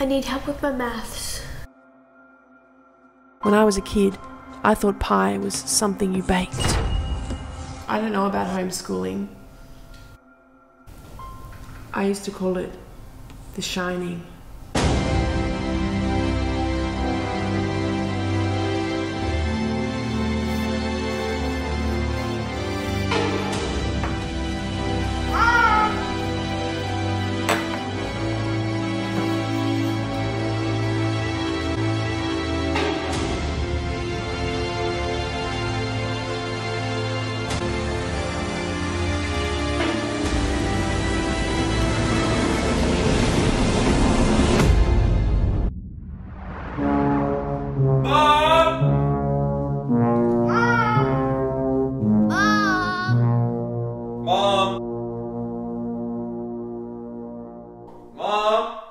I need help with my maths. When I was a kid, I thought pie was something you baked. I don't know about homeschooling. I used to call it the shining. Mom!